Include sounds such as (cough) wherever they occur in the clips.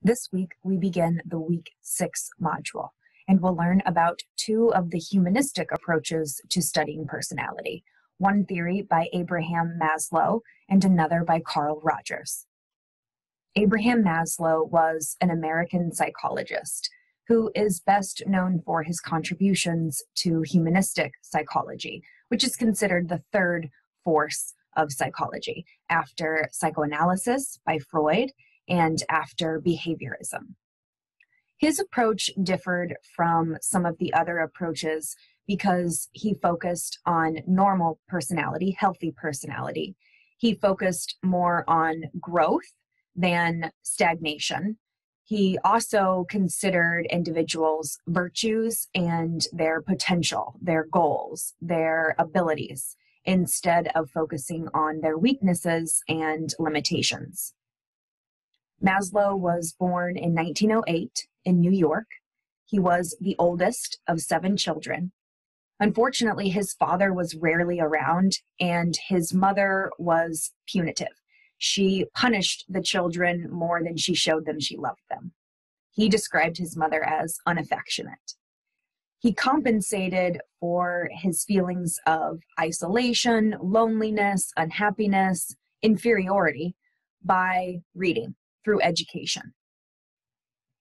This week, we begin the week six module, and we'll learn about two of the humanistic approaches to studying personality one theory by Abraham Maslow and another by Carl Rogers. Abraham Maslow was an American psychologist who is best known for his contributions to humanistic psychology, which is considered the third force of psychology after psychoanalysis by Freud and after behaviorism. His approach differed from some of the other approaches because he focused on normal personality, healthy personality. He focused more on growth than stagnation. He also considered individuals' virtues and their potential, their goals, their abilities, instead of focusing on their weaknesses and limitations. Maslow was born in 1908 in New York. He was the oldest of seven children. Unfortunately, his father was rarely around, and his mother was punitive. She punished the children more than she showed them she loved them. He described his mother as unaffectionate. He compensated for his feelings of isolation, loneliness, unhappiness, inferiority by reading through education.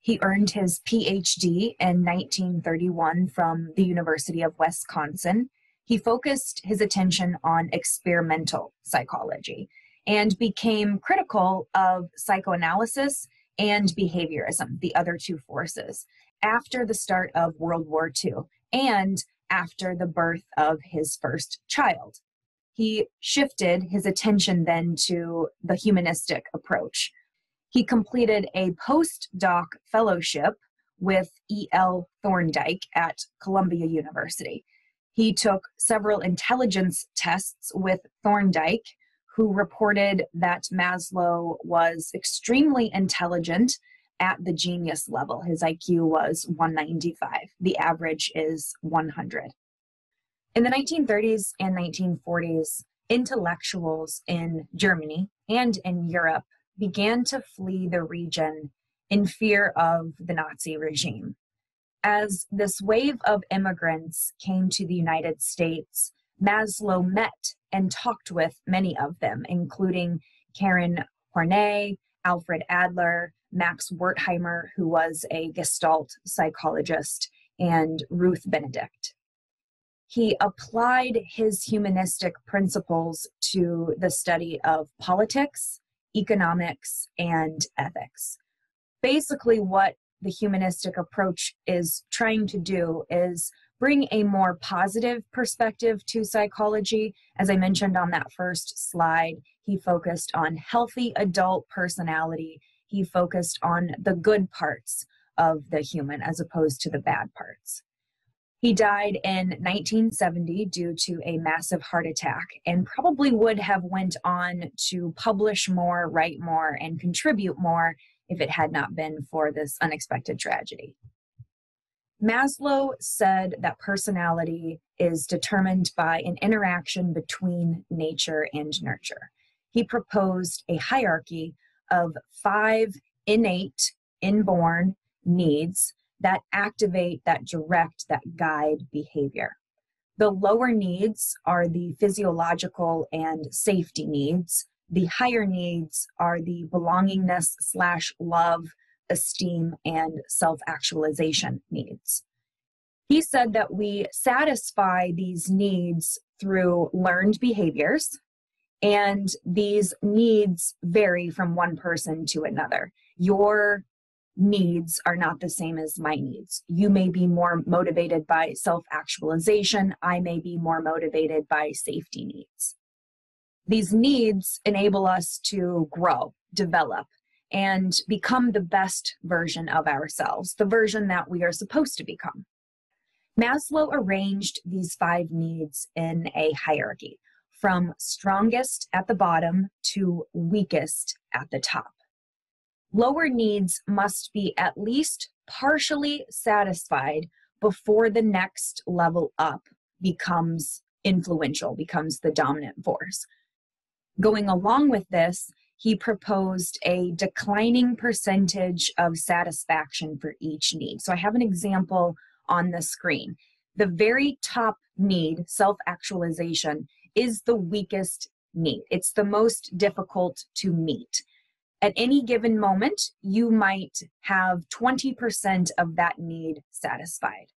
He earned his PhD in 1931 from the University of Wisconsin. He focused his attention on experimental psychology and became critical of psychoanalysis and behaviorism, the other two forces, after the start of World War II and after the birth of his first child. He shifted his attention then to the humanistic approach, he completed a postdoc fellowship with E.L. Thorndike at Columbia University. He took several intelligence tests with Thorndike, who reported that Maslow was extremely intelligent at the genius level. His IQ was 195. The average is 100. In the 1930s and 1940s, intellectuals in Germany and in Europe began to flee the region in fear of the Nazi regime. As this wave of immigrants came to the United States, Maslow met and talked with many of them, including Karen Horney, Alfred Adler, Max Wertheimer, who was a Gestalt psychologist, and Ruth Benedict. He applied his humanistic principles to the study of politics, economics, and ethics. Basically, what the humanistic approach is trying to do is bring a more positive perspective to psychology. As I mentioned on that first slide, he focused on healthy adult personality. He focused on the good parts of the human as opposed to the bad parts. He died in 1970 due to a massive heart attack and probably would have went on to publish more, write more, and contribute more if it had not been for this unexpected tragedy. Maslow said that personality is determined by an interaction between nature and nurture. He proposed a hierarchy of five innate, inborn needs that activate, that direct, that guide behavior. The lower needs are the physiological and safety needs. The higher needs are the belongingness slash love, esteem, and self actualization needs. He said that we satisfy these needs through learned behaviors, and these needs vary from one person to another. Your needs are not the same as my needs. You may be more motivated by self actualization. I may be more motivated by safety needs. These needs enable us to grow, develop, and become the best version of ourselves, the version that we are supposed to become. Maslow arranged these five needs in a hierarchy from strongest at the bottom to weakest at the top lower needs must be at least partially satisfied before the next level up becomes influential, becomes the dominant force. Going along with this, he proposed a declining percentage of satisfaction for each need. So I have an example on the screen. The very top need, self actualization, is the weakest need. It's the most difficult to meet. At any given moment, you might have 20% of that need satisfied.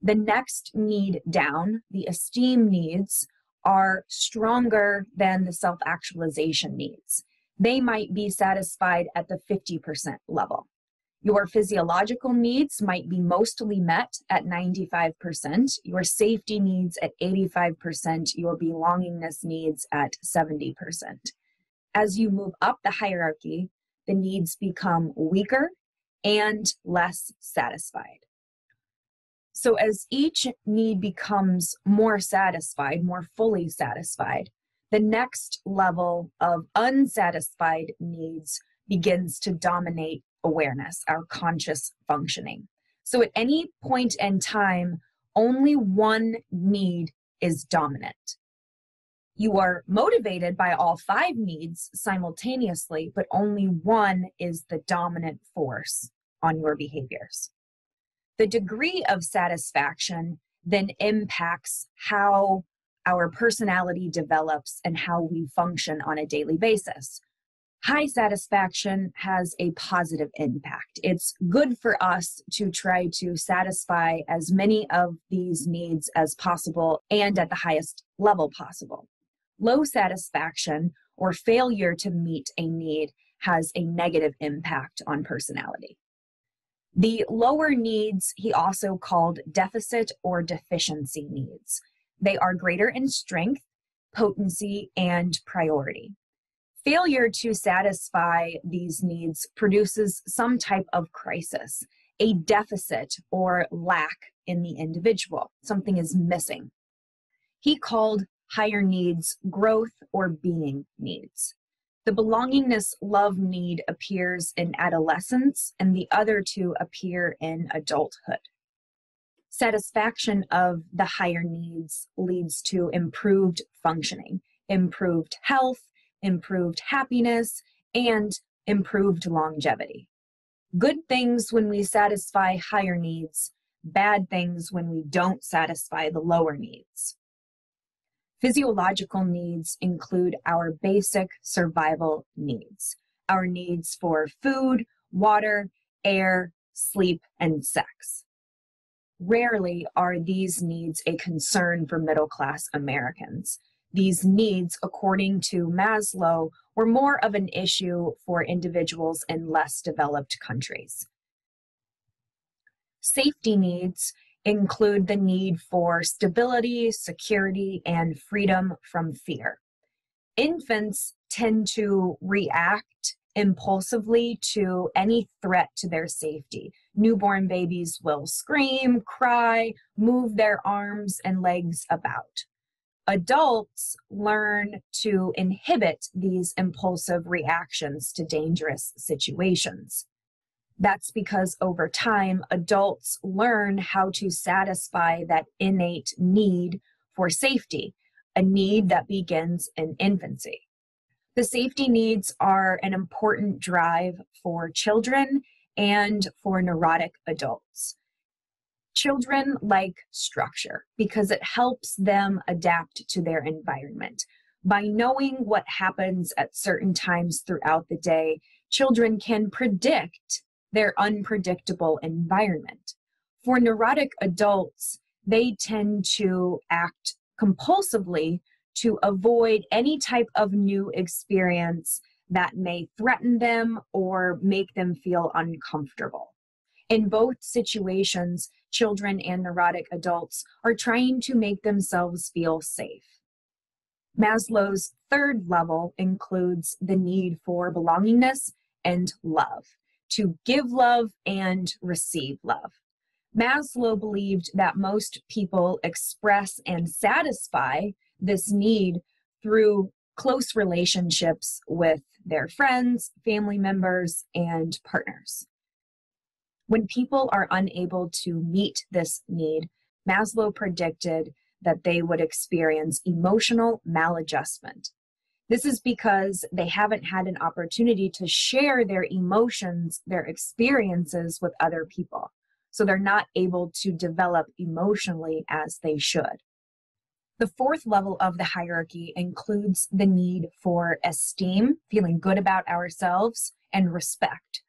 The next need down, the esteem needs, are stronger than the self actualization needs. They might be satisfied at the 50% level. Your physiological needs might be mostly met at 95%, your safety needs at 85%, your belongingness needs at 70%. As you move up the hierarchy, the needs become weaker and less satisfied. So, as each need becomes more satisfied, more fully satisfied, the next level of unsatisfied needs begins to dominate awareness, our conscious functioning. So, at any point in time, only one need is dominant. You are motivated by all five needs simultaneously, but only one is the dominant force on your behaviors the degree of satisfaction then impacts how our personality develops and how we function on a daily basis. High satisfaction has a positive impact. It's good for us to try to satisfy as many of these needs as possible and at the highest level possible. Low satisfaction or failure to meet a need has a negative impact on personality. The lower needs he also called deficit or deficiency needs. They are greater in strength, potency, and priority. Failure to satisfy these needs produces some type of crisis, a deficit or lack in the individual. Something is missing. He called higher needs growth or being needs. The belongingness love need appears in adolescence, and the other two appear in adulthood. Satisfaction of the higher needs leads to improved functioning, improved health, improved happiness, and improved longevity. Good things when we satisfy higher needs, bad things when we don't satisfy the lower needs. Physiological needs include our basic survival needs, our needs for food, water, air, sleep, and sex. Rarely are these needs a concern for middle class Americans. These needs, according to Maslow, were more of an issue for individuals in less developed countries. Safety needs include the need for stability, security, and freedom from fear. Infants tend to react impulsively to any threat to their safety. Newborn babies will scream, cry, move their arms and legs about. Adults learn to inhibit these impulsive reactions to dangerous situations. That's because over time, adults learn how to satisfy that innate need for safety, a need that begins in infancy. The safety needs are an important drive for children and for neurotic adults. Children like structure because it helps them adapt to their environment. By knowing what happens at certain times throughout the day, children can predict their unpredictable environment. For neurotic adults, they tend to act compulsively to avoid any type of new experience that may threaten them or make them feel uncomfortable. In both situations, children and neurotic adults are trying to make themselves feel safe. Maslow's third level includes the need for belongingness and love to give love and receive love. Maslow believed that most people express and satisfy this need through close relationships with their friends, family members, and partners. When people are unable to meet this need, Maslow predicted that they would experience emotional maladjustment. This is because they haven't had an opportunity to share their emotions, their experiences with other people. So they're not able to develop emotionally as they should. The fourth level of the hierarchy includes the need for esteem, feeling good about ourselves, and respect.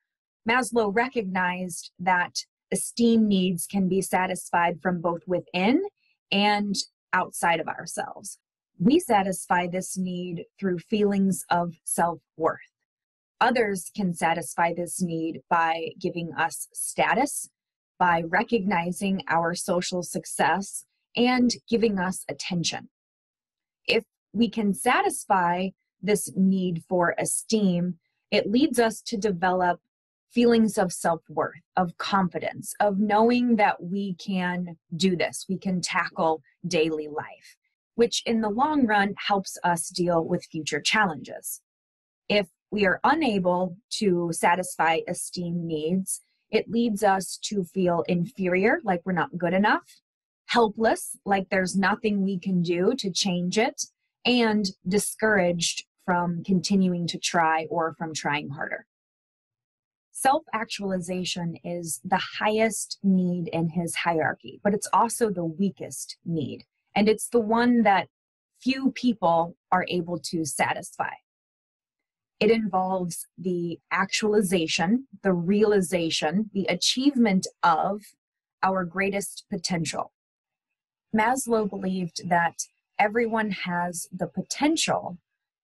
Maslow recognized that esteem needs can be satisfied from both within and outside of ourselves. We satisfy this need through feelings of self worth. Others can satisfy this need by giving us status, by recognizing our social success, and giving us attention. If we can satisfy this need for esteem, it leads us to develop feelings of self worth, of confidence, of knowing that we can do this, we can tackle daily life which in the long run helps us deal with future challenges. If we are unable to satisfy esteem needs, it leads us to feel inferior, like we're not good enough, helpless, like there's nothing we can do to change it, and discouraged from continuing to try or from trying harder. Self actualization is the highest need in his hierarchy, but it's also the weakest need. And it's the one that few people are able to satisfy. It involves the actualization, the realization, the achievement of our greatest potential. Maslow believed that everyone has the potential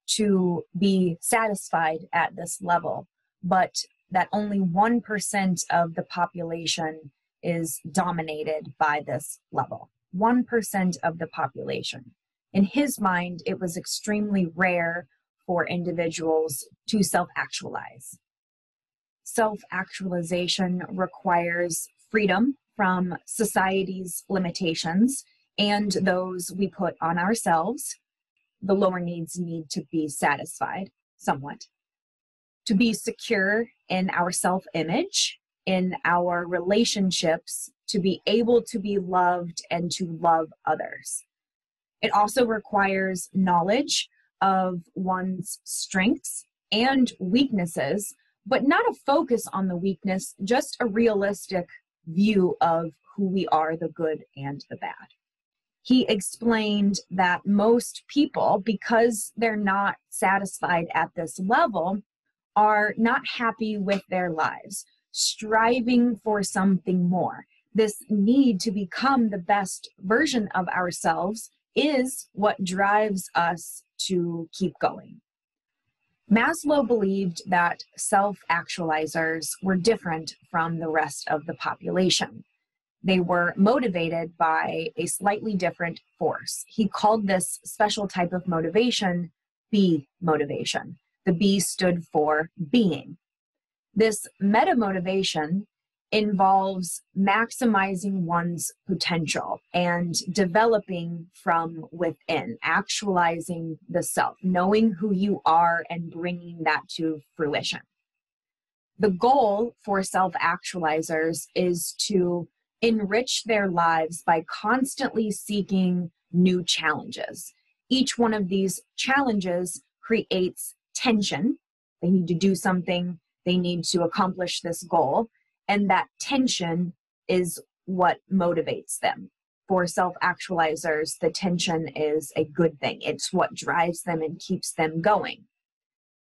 to be satisfied at this level, but that only 1% of the population is dominated by this level. 1% of the population. In his mind, it was extremely rare for individuals to self actualize. Self actualization requires freedom from society's limitations and those we put on ourselves. The lower needs need to be satisfied somewhat. To be secure in our self image, in our relationships, to be able to be loved and to love others. It also requires knowledge of one's strengths and weaknesses, but not a focus on the weakness, just a realistic view of who we are, the good and the bad. He explained that most people, because they're not satisfied at this level, are not happy with their lives, striving for something more this need to become the best version of ourselves is what drives us to keep going. Maslow believed that self actualizers were different from the rest of the population. They were motivated by a slightly different force. He called this special type of motivation B motivation. The B stood for being. This meta motivation involves maximizing one's potential and developing from within, actualizing the self, knowing who you are and bringing that to fruition. The goal for self actualizers is to enrich their lives by constantly seeking new challenges. Each one of these challenges creates tension. They need to do something, they need to accomplish this goal and that tension is what motivates them. For self actualizers, the tension is a good thing. It's what drives them and keeps them going.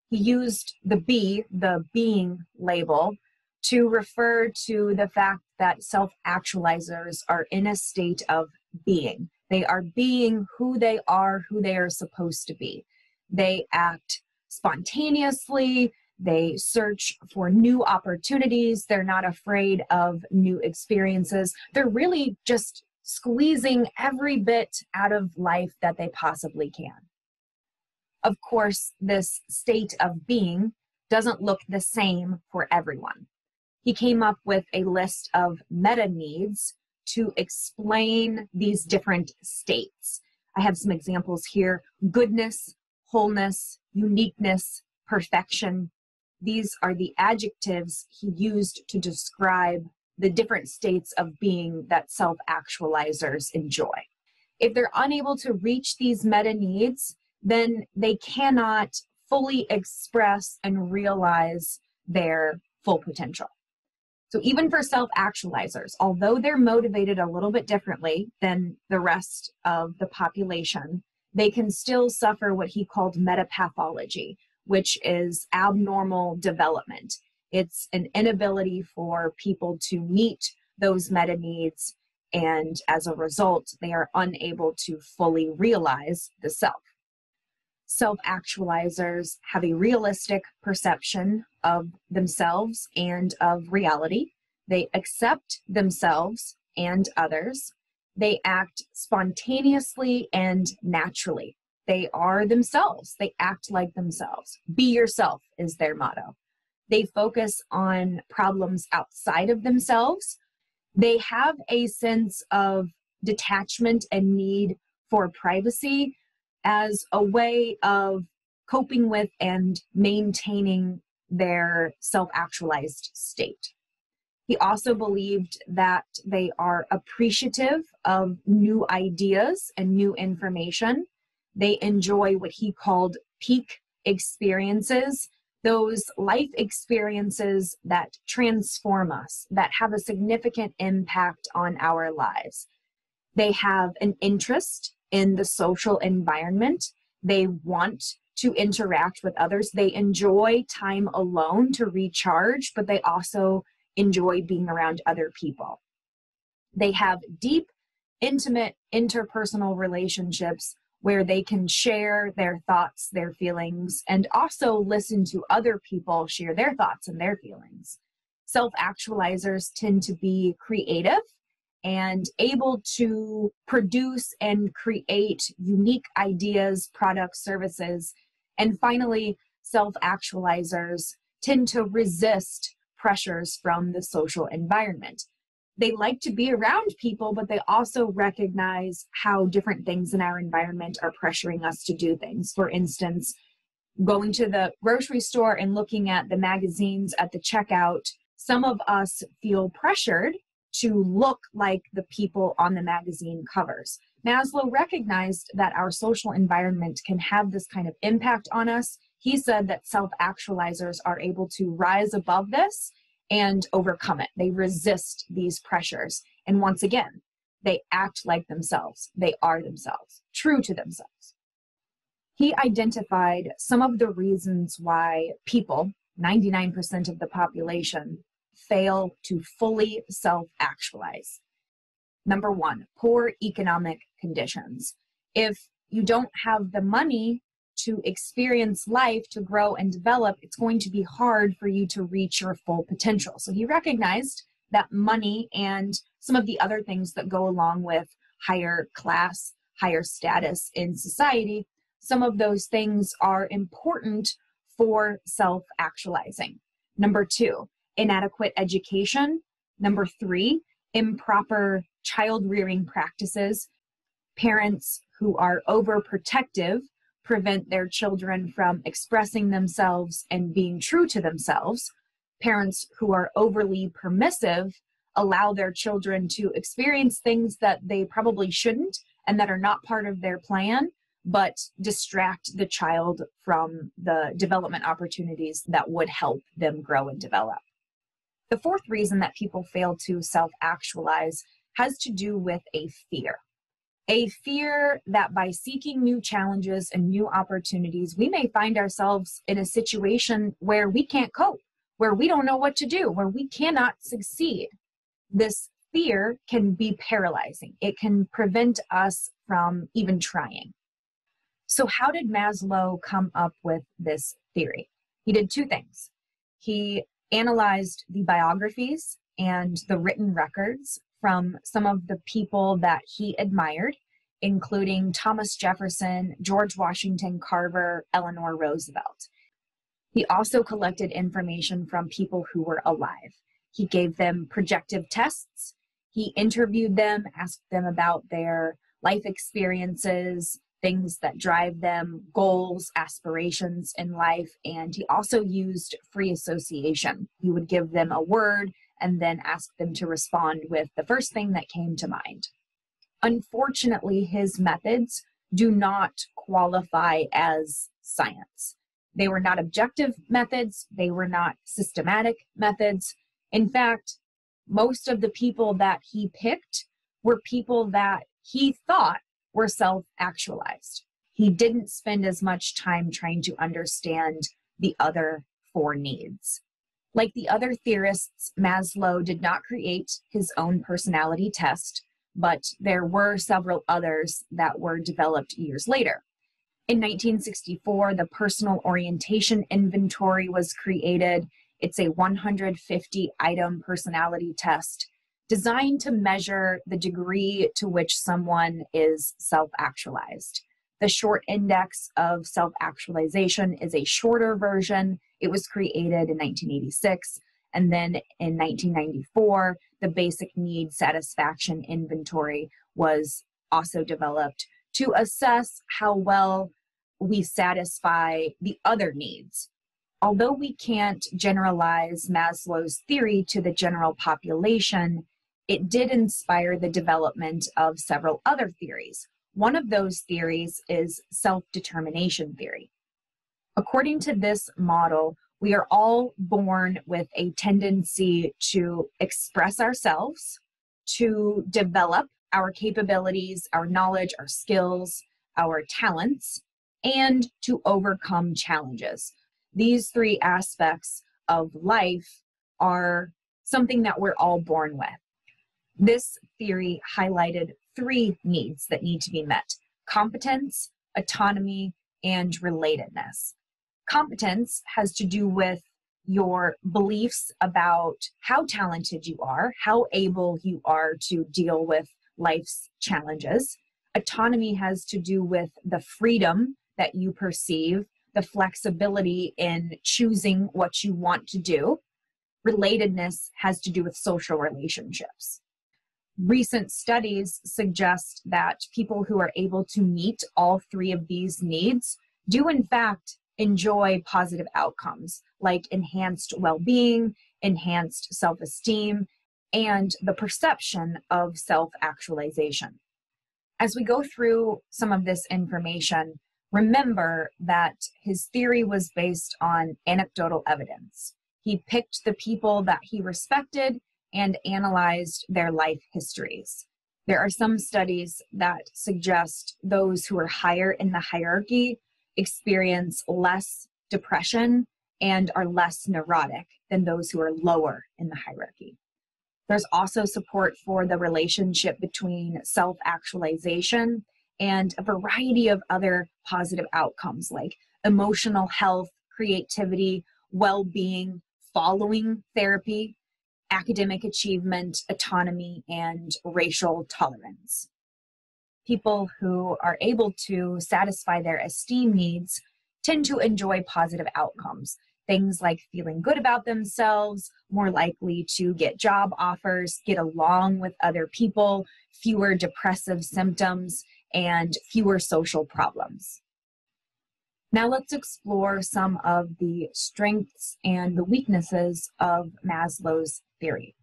He used the B, the being label, to refer to the fact that self actualizers are in a state of being. They are being who they are, who they are supposed to be. They act spontaneously, they search for new opportunities. They're not afraid of new experiences. They're really just squeezing every bit out of life that they possibly can. Of course, this state of being doesn't look the same for everyone. He came up with a list of meta needs to explain these different states. I have some examples here goodness, wholeness, uniqueness, perfection, these are the adjectives he used to describe the different states of being that self actualizers enjoy. If they're unable to reach these meta needs, then they cannot fully express and realize their full potential. So, even for self actualizers, although they're motivated a little bit differently than the rest of the population, they can still suffer what he called metapathology, which is abnormal development. It's an inability for people to meet those meta needs, and as a result, they are unable to fully realize the self. Self actualizers have a realistic perception of themselves and of reality. They accept themselves and others. They act spontaneously and naturally. They are themselves. They act like themselves. Be yourself is their motto. They focus on problems outside of themselves. They have a sense of detachment and need for privacy as a way of coping with and maintaining their self actualized state. He also believed that they are appreciative of new ideas and new information. They enjoy what he called peak experiences those life experiences that transform us, that have a significant impact on our lives. They have an interest in the social environment. They want to interact with others. They enjoy time alone to recharge, but they also enjoy being around other people. They have deep, intimate interpersonal relationships where they can share their thoughts, their feelings, and also listen to other people share their thoughts and their feelings. Self actualizers tend to be creative and able to produce and create unique ideas, products, services. And finally, self actualizers tend to resist pressures from the social environment they like to be around people, but they also recognize how different things in our environment are pressuring us to do things. For instance, going to the grocery store and looking at the magazines at the checkout, some of us feel pressured to look like the people on the magazine covers. Maslow recognized that our social environment can have this kind of impact on us. He said that self actualizers are able to rise above this and overcome it. They resist these pressures. And once again, they act like themselves. They are themselves, true to themselves. He identified some of the reasons why people, 99% of the population, fail to fully self actualize. Number one, poor economic conditions. If you don't have the money to experience life, to grow and develop, it's going to be hard for you to reach your full potential. So he recognized that money and some of the other things that go along with higher class, higher status in society, some of those things are important for self actualizing. Number two, inadequate education. Number three, improper child rearing practices. Parents who are overprotective prevent their children from expressing themselves and being true to themselves. Parents who are overly permissive allow their children to experience things that they probably shouldn't and that are not part of their plan, but distract the child from the development opportunities that would help them grow and develop. The fourth reason that people fail to self actualize has to do with a fear a fear that by seeking new challenges and new opportunities, we may find ourselves in a situation where we can't cope, where we don't know what to do, where we cannot succeed. This fear can be paralyzing, it can prevent us from even trying. So, how did Maslow come up with this theory? He did two things. He analyzed the biographies and the written records from some of the people that he admired, including Thomas Jefferson, George Washington Carver, Eleanor Roosevelt. He also collected information from people who were alive. He gave them projective tests. He interviewed them, asked them about their life experiences, things that drive them, goals, aspirations in life, and he also used free association. He would give them a word and then ask them to respond with the first thing that came to mind. Unfortunately, his methods do not qualify as science. They were not objective methods, they were not systematic methods. In fact, most of the people that he picked were people that he thought were self actualized. He didn't spend as much time trying to understand the other four needs. Like the other theorists, Maslow did not create his own personality test, but there were several others that were developed years later. In 1964, the Personal Orientation Inventory was created. It's a 150 item personality test designed to measure the degree to which someone is self actualized. The short index of self actualization is a shorter version. It was created in 1986. And then in 1994, the basic need satisfaction inventory was also developed to assess how well we satisfy the other needs. Although we can't generalize Maslow's theory to the general population, it did inspire the development of several other theories. One of those theories is self determination theory. According to this model, we are all born with a tendency to express ourselves, to develop our capabilities, our knowledge, our skills, our talents, and to overcome challenges. These three aspects of life are something that we're all born with. This theory highlighted three needs that need to be met competence, autonomy, and relatedness. Competence has to do with your beliefs about how talented you are, how able you are to deal with life's challenges. Autonomy has to do with the freedom that you perceive, the flexibility in choosing what you want to do. Relatedness has to do with social relationships. Recent studies suggest that people who are able to meet all three of these needs do, in fact, enjoy positive outcomes like enhanced well being, enhanced self esteem, and the perception of self actualization. As we go through some of this information, remember that his theory was based on anecdotal evidence. He picked the people that he respected and analyzed their life histories. There are some studies that suggest those who are higher in the hierarchy experience less depression and are less neurotic than those who are lower in the hierarchy. There's also support for the relationship between self actualization and a variety of other positive outcomes like emotional health, creativity, well being, following therapy, academic achievement, autonomy, and racial tolerance people who are able to satisfy their esteem needs tend to enjoy positive outcomes. Things like feeling good about themselves, more likely to get job offers, get along with other people, fewer depressive symptoms, and fewer social problems. Now let's explore some of the strengths and the weaknesses of Maslow's theory.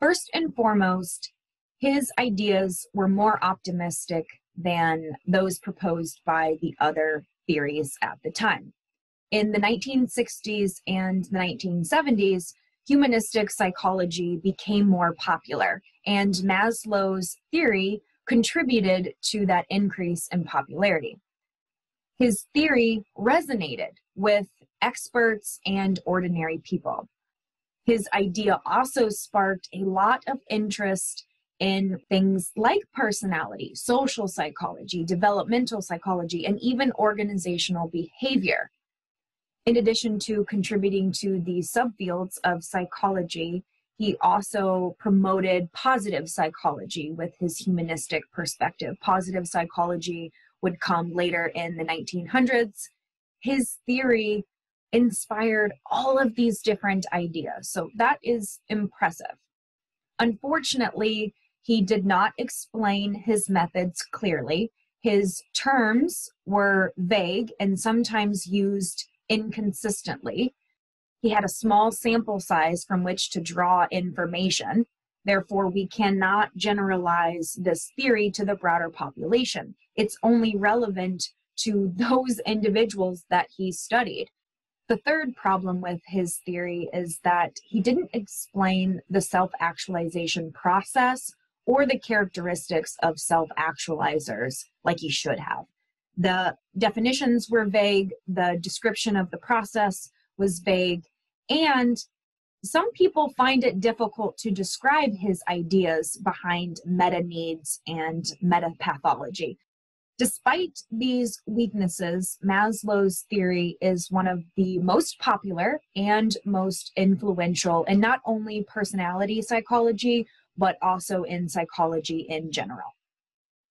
First and foremost, his ideas were more optimistic than those proposed by the other theories at the time. In the 1960s and the 1970s, humanistic psychology became more popular, and Maslow's theory contributed to that increase in popularity. His theory resonated with experts and ordinary people. His idea also sparked a lot of interest in things like personality, social psychology, developmental psychology, and even organizational behavior. In addition to contributing to the subfields of psychology, he also promoted positive psychology with his humanistic perspective. Positive psychology would come later in the 1900s. His theory inspired all of these different ideas. So that is impressive. Unfortunately, he did not explain his methods clearly. His terms were vague and sometimes used inconsistently. He had a small sample size from which to draw information. Therefore, we cannot generalize this theory to the broader population. it's only relevant to (laughs) those individuals that he studied. The third problem with his theory is that he didn't explain the self actualization process or the characteristics of self actualizers like he should have. The definitions were vague, the description of the process was vague, and some people find it difficult to describe his ideas behind meta needs and meta pathology. Despite these weaknesses, Maslow's theory is one of the most popular and most influential in not only personality psychology, but also in psychology in general.